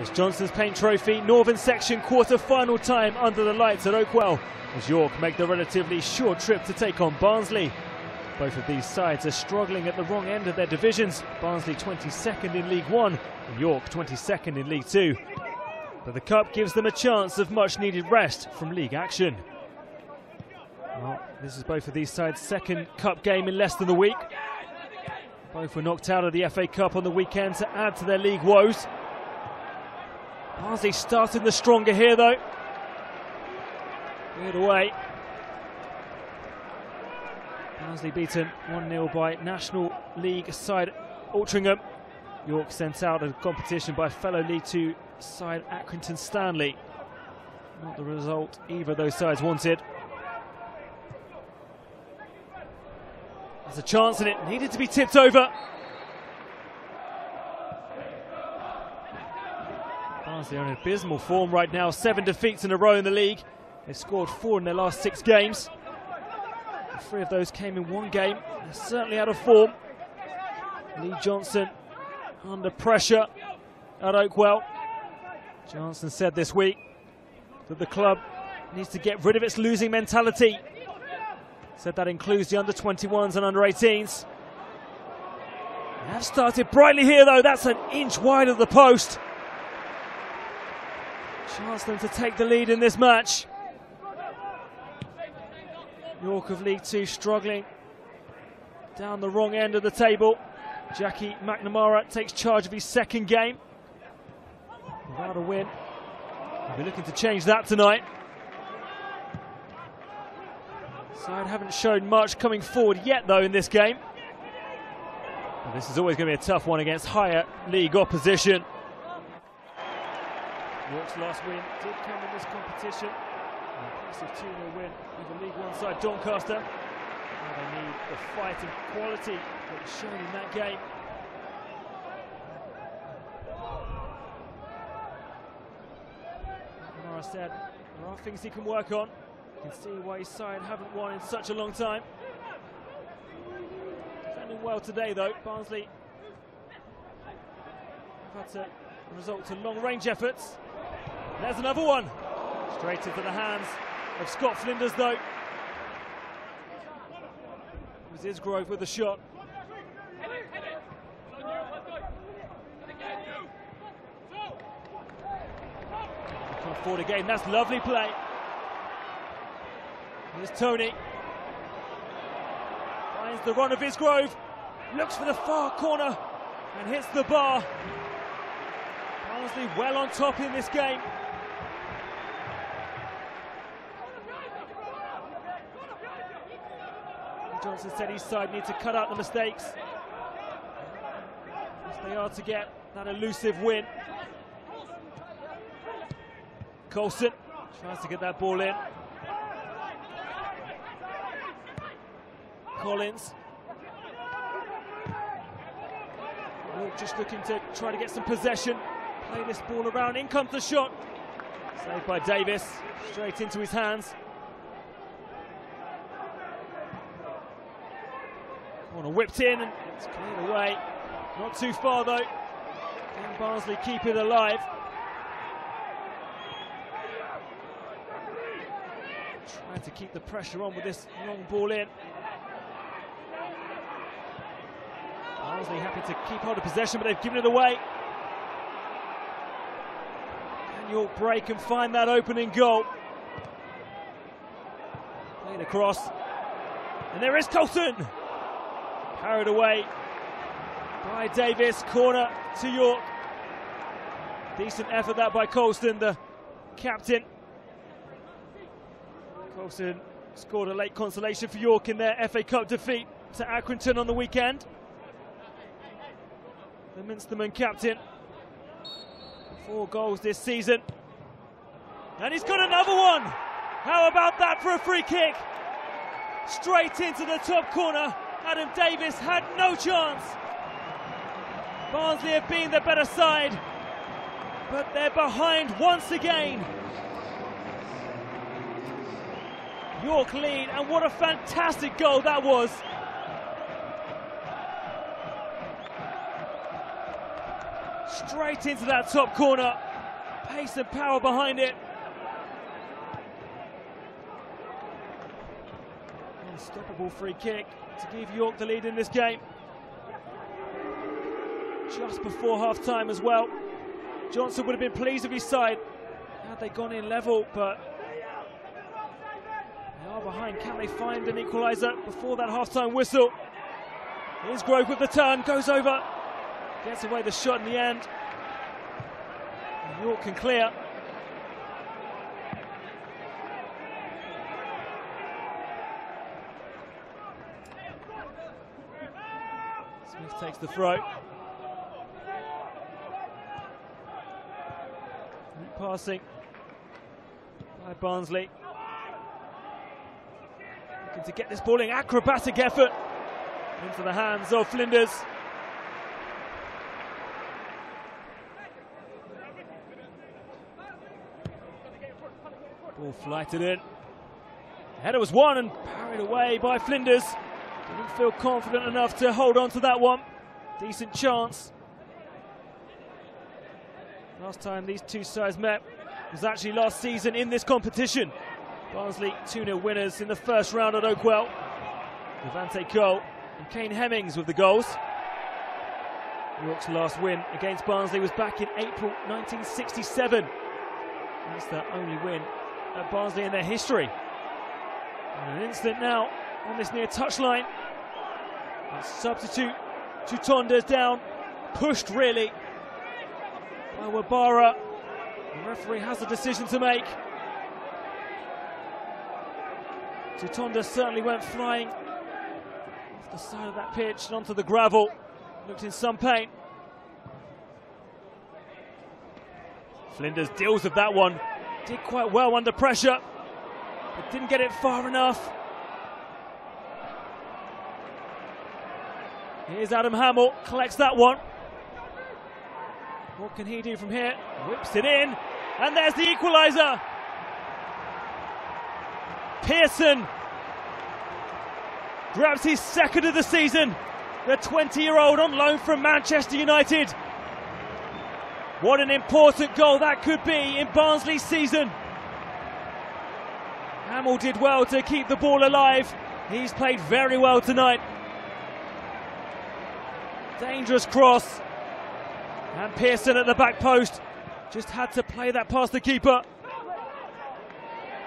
It's Johnstone's Paint Trophy, Northern Section quarter-final time under the lights at Oakwell as York make the relatively short trip to take on Barnsley. Both of these sides are struggling at the wrong end of their divisions. Barnsley 22nd in League One and York 22nd in League Two. But the Cup gives them a chance of much needed rest from league action. Well, this is both of these sides' second Cup game in less than a week. Both were knocked out of the FA Cup on the weekend to add to their league woes. Barnsley starting the stronger here though. Cleared away. Barnsley beaten 1-0 by National League side Altrincham. York sent out of competition by fellow League Two side Accrington Stanley. Not the result either of those sides wanted. There's a chance and it needed to be tipped over. Are in abysmal form right now. Seven defeats in a row in the league. They've scored four in their last six games. Three of those came in one game. They're certainly out of form. Lee Johnson under pressure at Oakwell. Johnson said this week that the club needs to get rid of its losing mentality. Said that includes the under 21s and under 18s. They have started brightly here though. That's an inch wide of the post. Chance them to take the lead in this match. York of League Two struggling down the wrong end of the table. Jackie McNamara takes charge of his second game. Without a win. He'll be looking to change that tonight. Side haven't shown much coming forward yet, though, in this game. But this is always going to be a tough one against higher league opposition. York's last win did come in this competition. An impressive 2 0 win over League One side Doncaster. Now they need the fighting quality that was shown in that game. Mara said there are things he can work on. You can see why his side haven't won in such a long time. Defending well today though, Barnsley had to result to long range efforts. There's another one. Straight into the hands of Scott Flinders though. It was Isgrove with the shot. Come forward again, that's lovely play. Here's Toney. Finds the run of Isgrove. Looks for the far corner and hits the bar. Barnsley well on top in this game. Johnson said his side need to cut out the mistakes. If they are to get that elusive win. Coulson tries to get that ball in. Collins. Just looking to try to get some possession. Play this ball around. In comes the shot. Saved by Davies. Straight into his hands. Corner whipped in and it's cleared away. Not too far though. Can Barnsley keep it alive? Trying to keep the pressure on with this long ball in. Barnsley happy to keep hold of possession, but they've given it away. York break and find that opening goal? Played across. And there is Coulson. Carried away by Davies. Corner to York. Decent effort that by Coulson, the captain. Coulson scored a late consolation for York in their FA Cup defeat to Accrington on the weekend. The Minstermen captain. Four goals this season. And he's got another one. How about that for a free kick? Straight into the top corner. Adam Davies had no chance. Barnsley have been the better side, but they're behind once again. York lead, and what a fantastic goal that was. Straight into that top corner. pace and power behind it. Unstoppable free kick to give York the lead in this game. Just before half time as well. Johnson would have been pleased with his side had they gone in level, but they are behind. Can they find an equaliser before that half-time whistle? Here's Grove with the turn, goes over, gets away the shot in the end. York can clear. Takes the throw. Passing by Barnsley. Looking to get this ball in, acrobatic effort into the hands of Flinders. Ball flighted in. The header was won and parried away by Flinders. Didn't feel confident enough to hold on to that one. Decent chance. Last time these two sides met was actually last season in this competition. Barnsley 2 0 winners in the first round at Oakwell. Devante Cole and Kane Hemmings with the goals. York's last win against Barnsley was back in April 1967. That's their only win at Barnsley in their history. And an instant now on this near touchline. Substitute Tutonda's down, pushed really by Wabara. The referee has a decision to make. Tutonda certainly went flying off the side of that pitch and onto the gravel. Looked in some pain. Flinders deals with that one. Did quite well under pressure, but didn't get it far enough. Here's Adam Hammill, collects that one. What can he do from here? Whips it in, and there's the equaliser. Pearson grabs his second of the season. The 20 year old on loan from Manchester United. What an important goal that could be in Barnsley's season. Hammill did well to keep the ball alive. He's played very well tonight. Dangerous cross. And Pearson at the back post just had to play that past the keeper.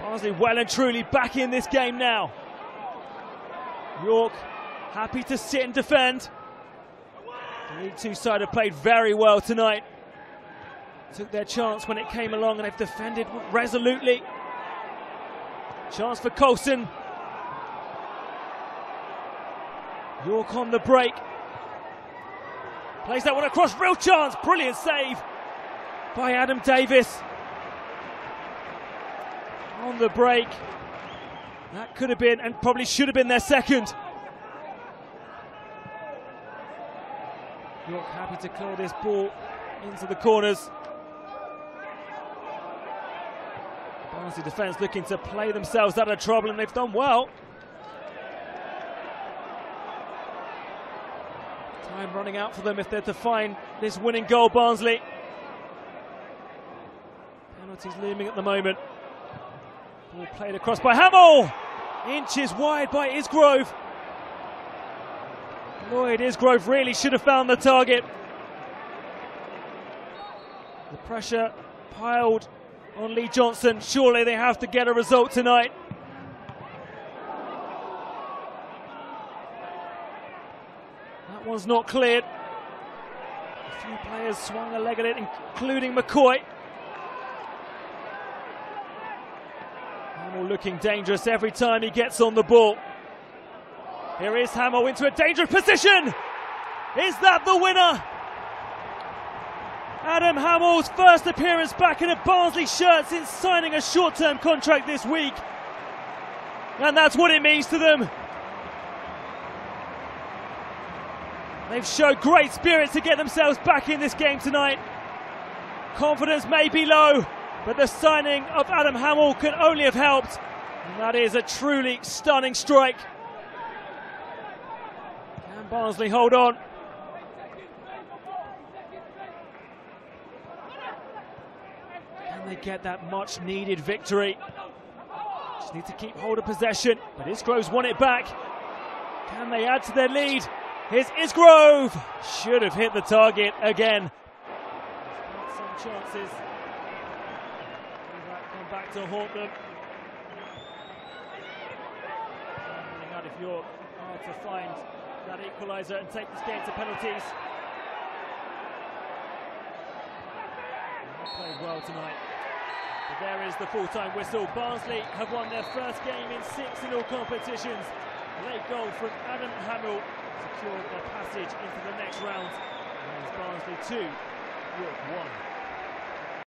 Barnsley well and truly back in this game now. York happy to sit and defend. The Two side have played very well tonight. Took their chance when it came along and they've defended resolutely. Chance for Coulson. York on the break. Plays that one across, real chance, brilliant save by Adam Davies. On the break. That could have been and probably should have been their second. York happy to clear this ball into the corners. Barnsley defence looking to play themselves out of trouble and they've done well. Time running out for them if they're to find this winning goal, Barnsley. Penalties looming at the moment. Ball played across by Hammill. Inches wide by Isgrove. Lloyd Isgrove really should have found the target. The pressure piled on Lee Johnson. Surely they have to get a result tonight. One's not cleared. A few players swung a leg at it, including McCoy. Hammill looking dangerous every time he gets on the ball. Here is Hammill into a dangerous position. Is that the winner? Adam Hammill's first appearance back in a Barnsley shirt since signing a short-term contract this week. And that's what it means to them. They've showed great spirit to get themselves back in this game tonight. Confidence may be low, but the signing of Adam Hammill could only have helped. And that is a truly stunning strike. Can Barnsley hold on? Can they get that much needed victory? Just need to keep hold of possession, but Isgrove's won it back. Can they add to their lead? Here's Isgrove! Should have hit the target again. Some chances. Come back to haunt them. Out of York, to find that equaliser and take this game to penalties. Played well tonight. But there is the full-time whistle. Barnsley have won their first game in six in all competitions. Late goal from Adam Hammill secured their passage into the next round. And Barnsley 2, York 1.